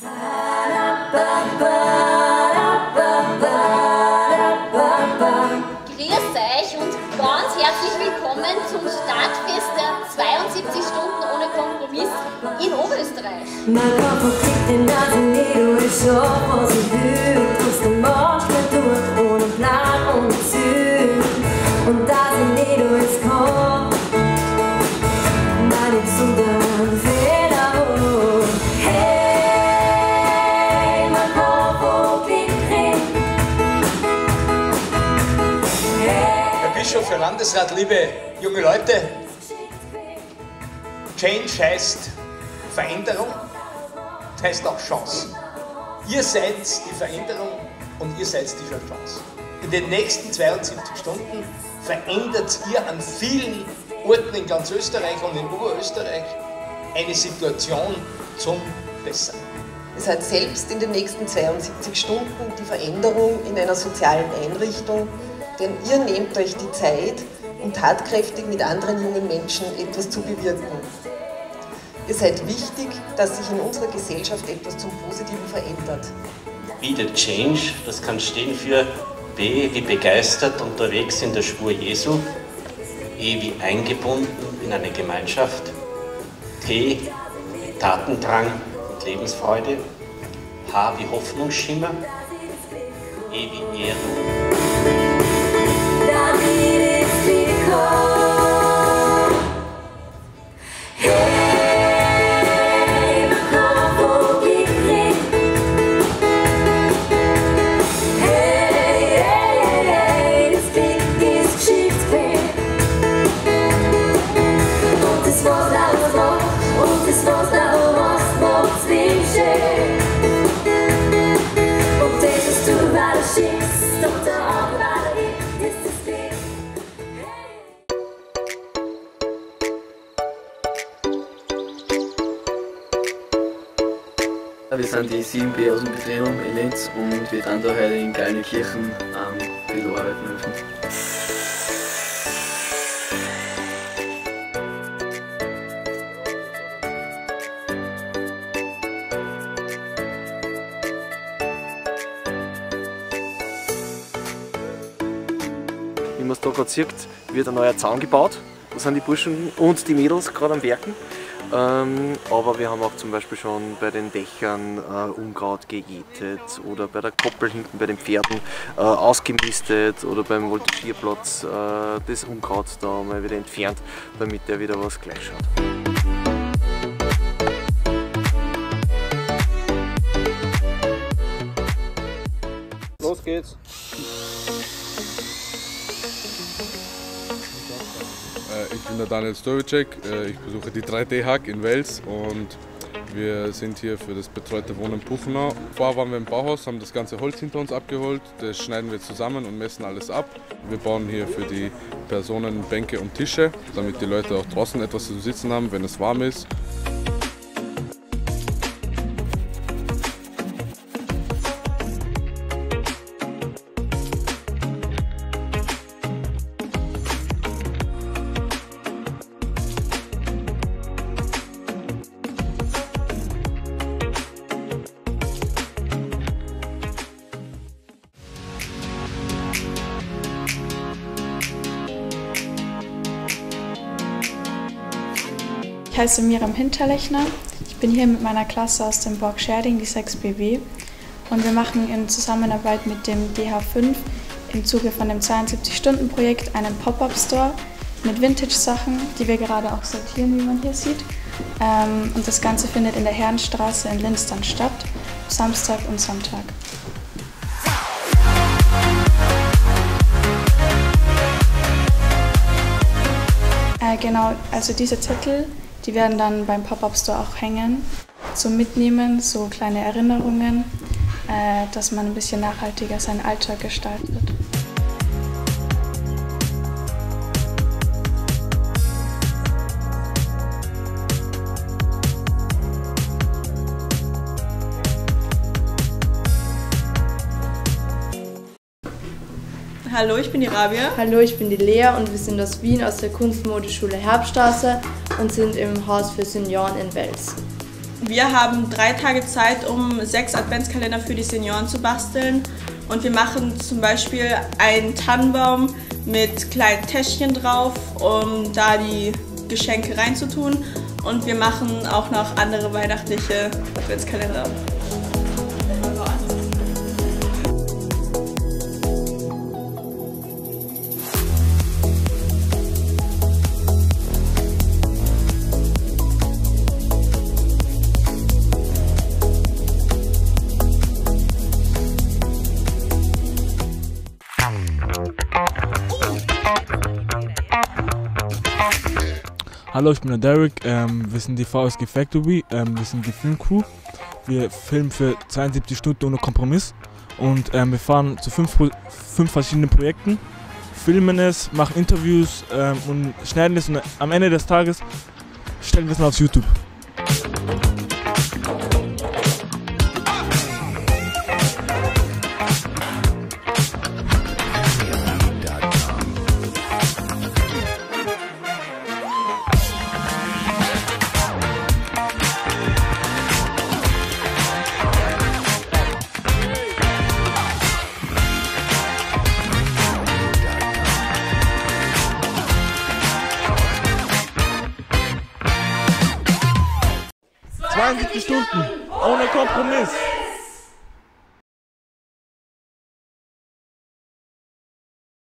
Grüß euch und ganz herzlich willkommen zum Startfest der 72 Stunden ohne Kompromiss in Oberösterreich. Bischof, Herr Landesrat, liebe junge Leute, Change heißt Veränderung, heißt auch Chance. Ihr seid die Veränderung und ihr seid die Chance. In den nächsten 72 Stunden verändert ihr an vielen Orten in ganz Österreich und in Oberösterreich eine Situation zum Besseren. Ihr seid selbst in den nächsten 72 Stunden die Veränderung in einer sozialen Einrichtung, denn ihr nehmt euch die Zeit, um tatkräftig mit anderen jungen Menschen etwas zu bewirken. Ihr seid wichtig, dass sich in unserer Gesellschaft etwas zum Positiven verändert. Be the Change, das kann stehen für B wie begeistert unterwegs in der Spur Jesu, E wie eingebunden in eine Gemeinschaft, T wie Tatendrang und Lebensfreude, H wie Hoffnungsschimmer, E wie Ehren. It is is because. Sind die 7B aus dem Betriebsraum in Linz und wir dann da heute in Gallnenkirchen ähm, ein bisschen arbeiten helfen. Wie man es da gerade sieht, wird ein neuer Zaun gebaut. Sind die Burschen und die Mädels gerade am Werken. Ähm, aber wir haben auch zum Beispiel schon bei den Dächern äh, Unkraut gejätet oder bei der Koppel hinten bei den Pferden äh, ausgemistet oder beim Voltigierplatz äh, das Unkraut da mal wieder entfernt, damit der wieder was gleich schaut. Los geht's! Bin der Daniel Stovicek, äh, ich besuche die 3D-Hack in Wels und wir sind hier für das betreute Wohnen Buchenau. Vorher waren wir im Bauhaus, haben das ganze Holz hinter uns abgeholt, das schneiden wir zusammen und messen alles ab. Wir bauen hier für die Personen Bänke und Tische, damit die Leute auch draußen etwas zu sitzen haben, wenn es warm ist. Heiße Miriam Hinterlechner. Ich bin hier mit meiner Klasse aus dem Borg Scherding, die 6BW. Und wir machen in Zusammenarbeit mit dem DH5 im Zuge von dem 72-Stunden-Projekt einen Pop-Up-Store mit Vintage-Sachen, die wir gerade auch sortieren, wie man hier sieht. Ähm, und das Ganze findet in der Herrenstraße in Linz dann statt, Samstag und Sonntag. Äh, genau, also diese Zettel, die werden dann beim Pop-Up-Store auch hängen, zum Mitnehmen, so kleine Erinnerungen, äh, dass man ein bisschen nachhaltiger seinen Alltag gestaltet. Hallo, ich bin die Rabia. Hallo, ich bin die Lea und wir sind aus Wien aus der Kunstmodeschule Herbststraße und sind im Haus für Senioren in Wels. Wir haben drei Tage Zeit, um sechs Adventskalender für die Senioren zu basteln. Und wir machen zum Beispiel einen Tannenbaum mit kleinen Täschchen drauf, um da die Geschenke reinzutun. Und wir machen auch noch andere weihnachtliche Adventskalender. Hallo, ich bin der Derek. Ähm, wir sind die VSG Factory. Ähm, wir sind die Filmcrew. Wir filmen für 72 Stunden ohne Kompromiss. Und ähm, wir fahren zu fünf, fünf verschiedenen Projekten, filmen es, machen Interviews ähm, und schneiden es. Und am Ende des Tages stellen wir es dann auf YouTube. Stunden ohne Kompromiss.